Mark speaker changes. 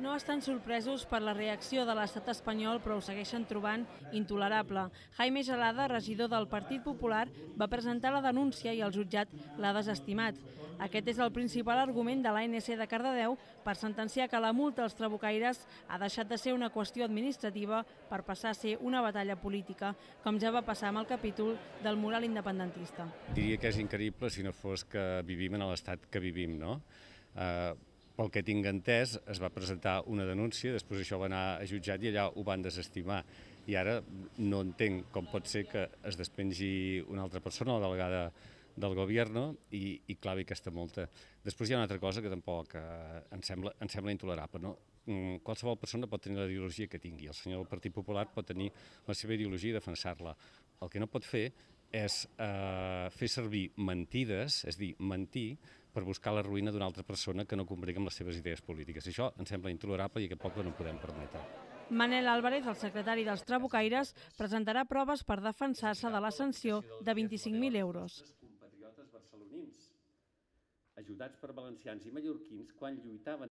Speaker 1: No estan sorpresos per la reacció de l'estat espanyol, però ho segueixen trobant intolerable. Jaime Gelada, regidor del Partit Popular, va presentar la denúncia i el jutjat l'ha desestimat. Aquest és el principal argument de l'ANC de Cardedeu per sentenciar que la multa als trabucaires ha deixat de ser una qüestió administrativa per passar a ser una batalla política, com ja va passar amb el capítol del mural independentista.
Speaker 2: Diria que és increïble si no fos que vivim en l'estat que vivim, no? Eh, pel que tinc entès, es va presentar una denúncia, després això va anar a jutjat i allà ho van desestimar. I ara no entenc com pot ser que es despengi una altra persona, la delegada del govern, i, i clavi aquesta multa. Després hi ha una altra cosa que tampoc eh, em, sembla, em sembla intolerable. No? Mm, qualsevol persona pot tenir la ideologia que tingui. El senyor del Partit Popular pot tenir la seva ideologia i defensar-la. El que no pot fer és eh, fer servir mentides, és dir, mentir, per buscar la ruïna d'una altra persona que no combregui amb les seves idees polítiques. I això em sembla intolerable i aquest poble no podem permetre.
Speaker 1: Manel Álvarez, el secretari dels Trabucaires, presentarà proves per defensar-se de la sanció de 25.000 euros.
Speaker 2: compatriotes barcelonins, ajudats per valencians i mallorquins, quan lluitaven